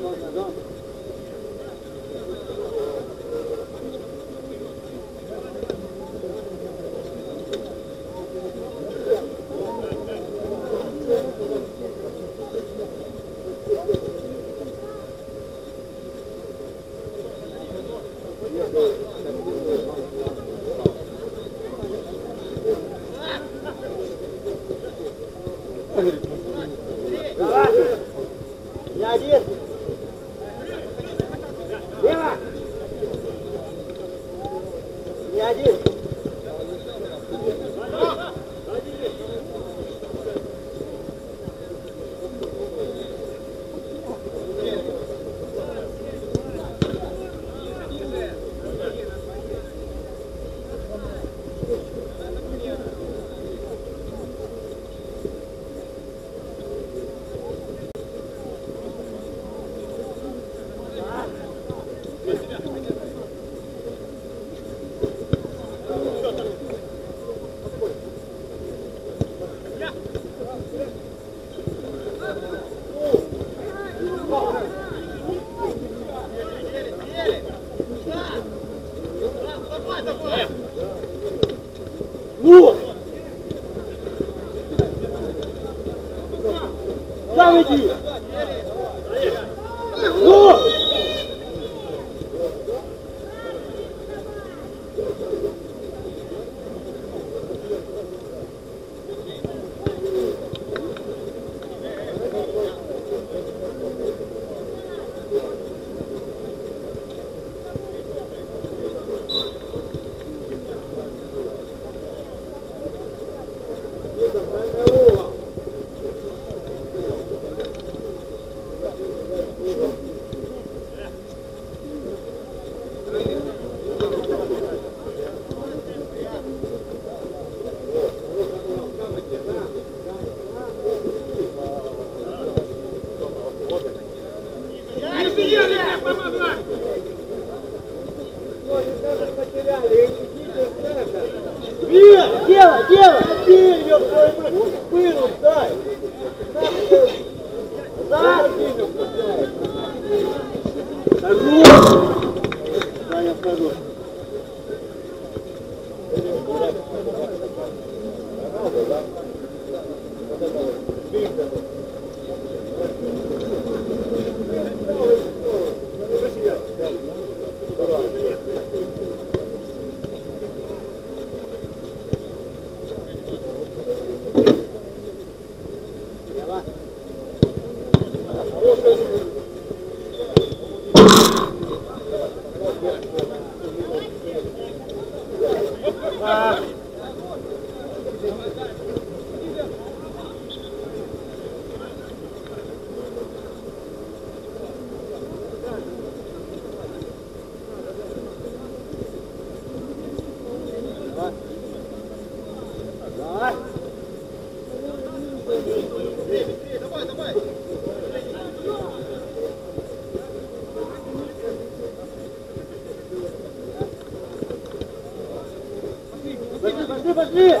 no, no, no. 这个是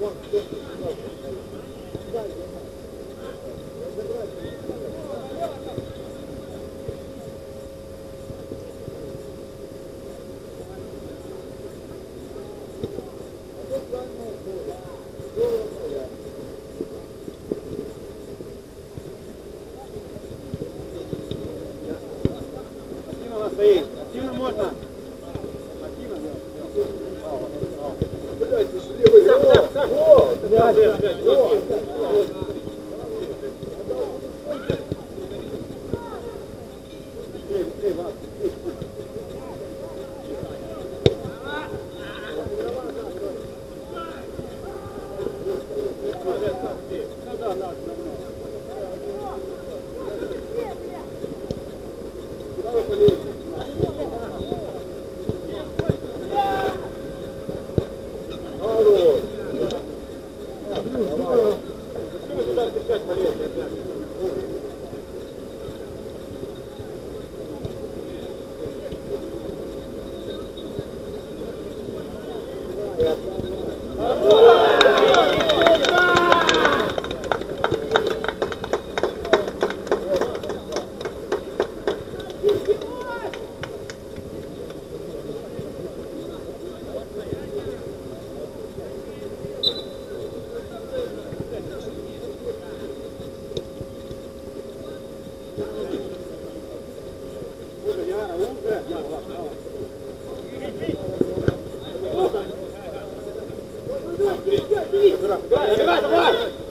One, two, Good. Good. Good. Yürü. Yürü. Yürü. Yürü.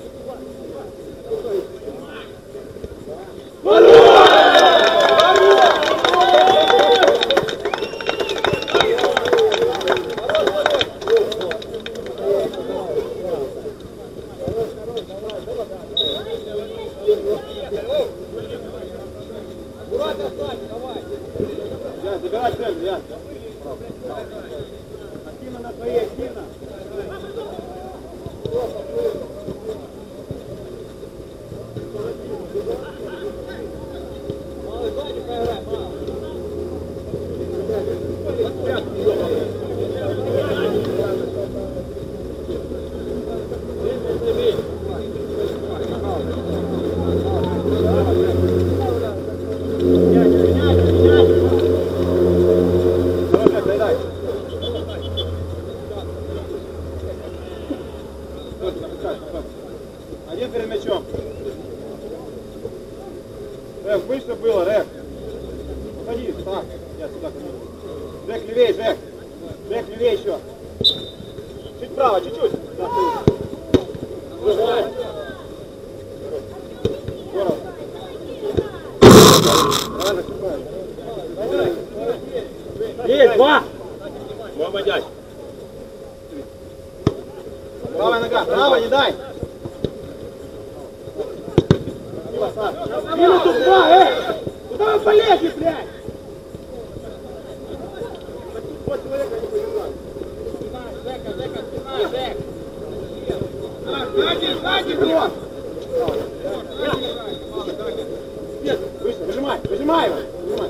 Выжимай, выжимай его! Выжимай.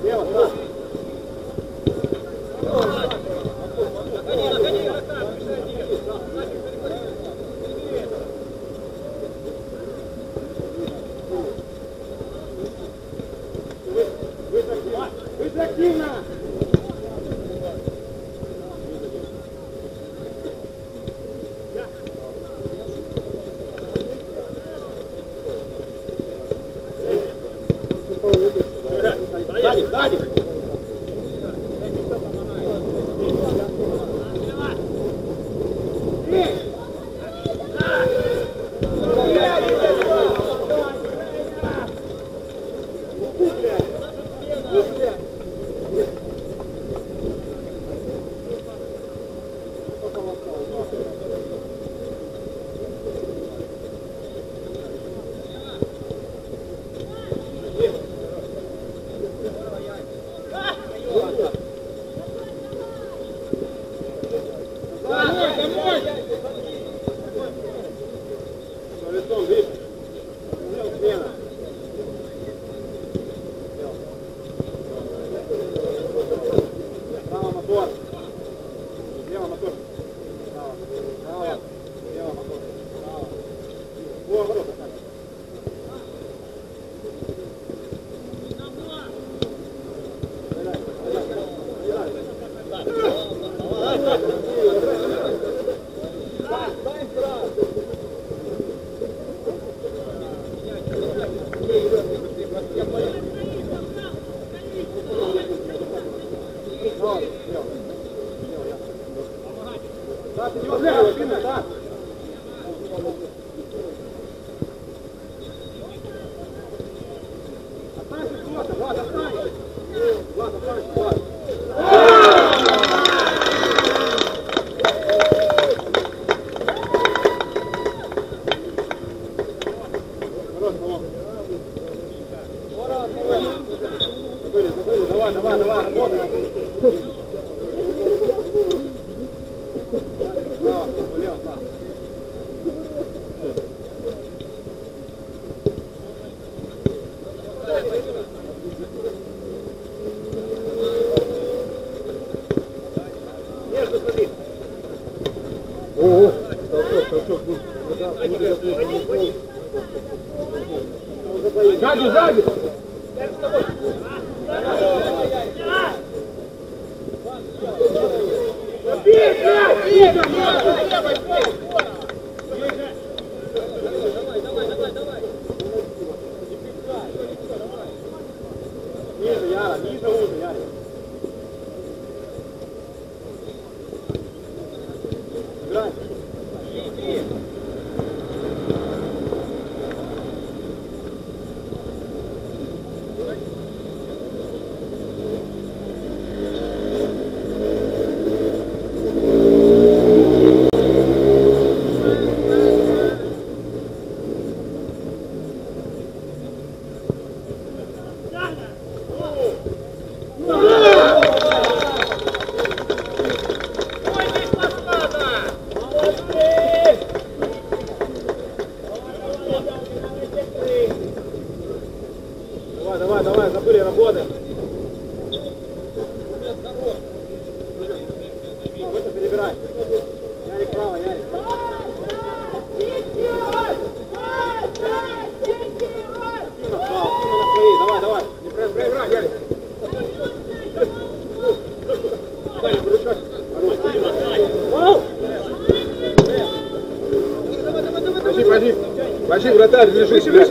Слева, слева, слева. вратарь лежит, блядь.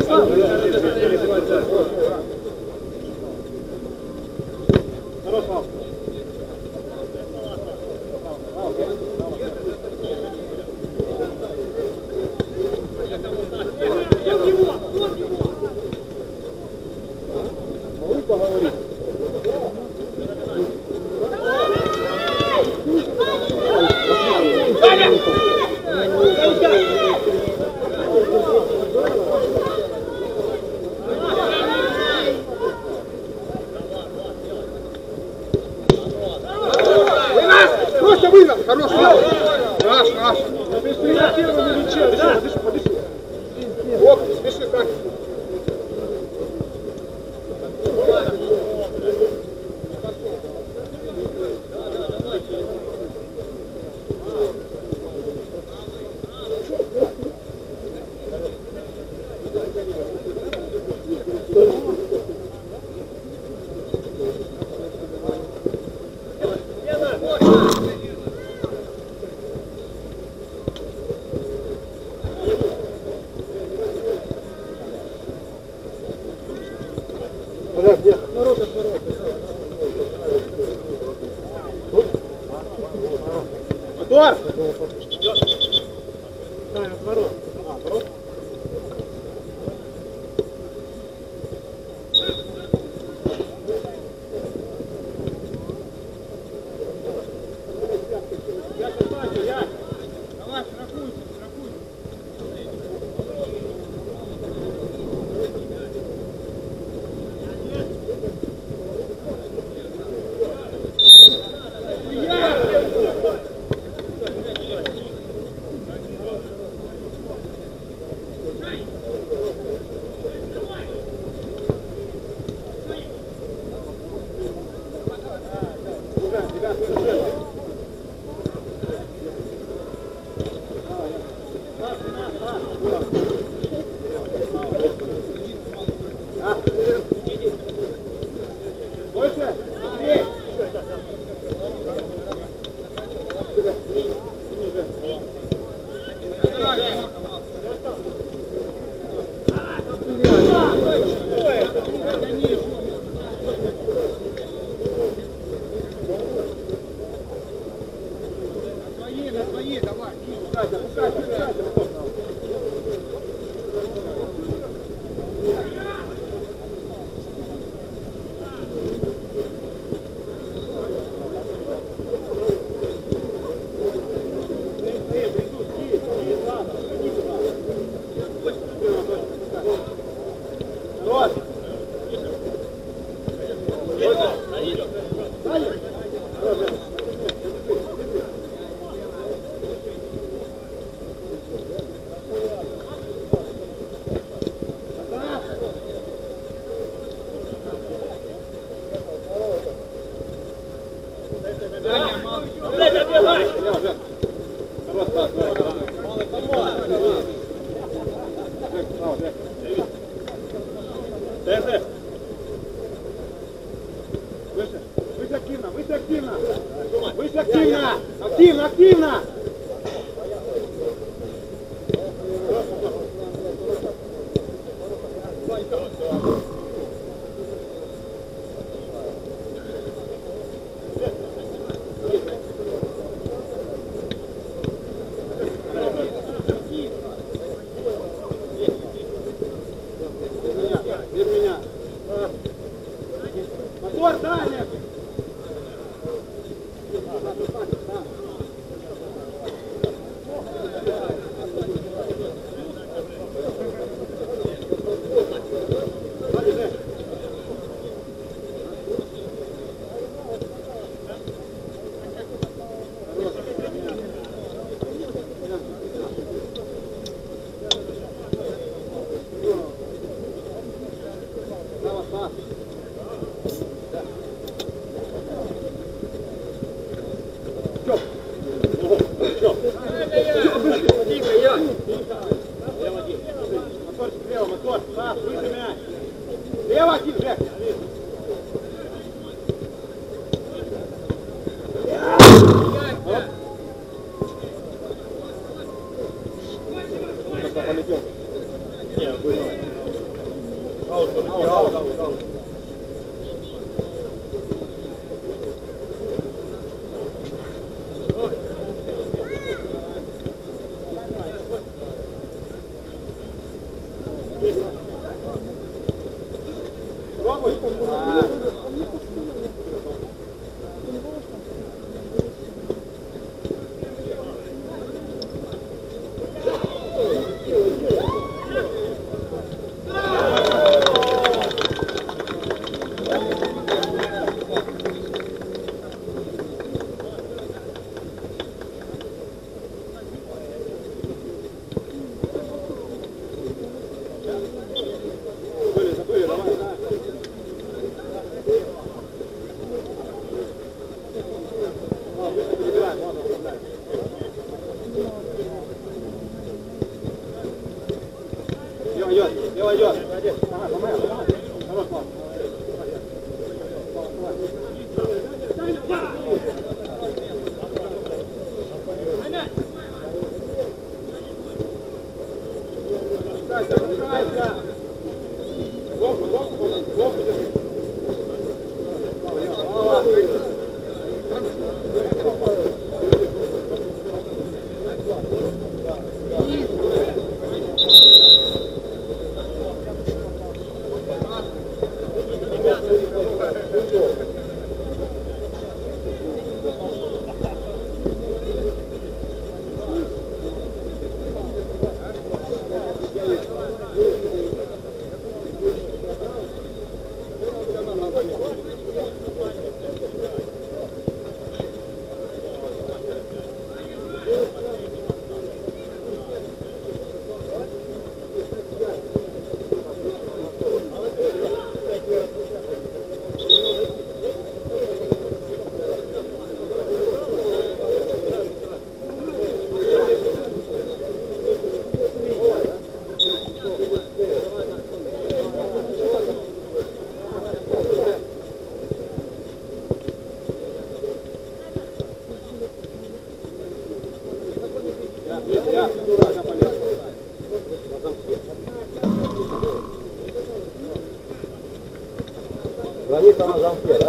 está nas anteiras.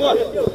Tor!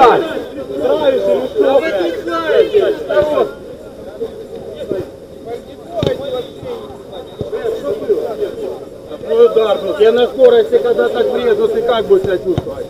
Стой! Удар был. Я на скорости, когда так врезался, как бы себя чувствовать?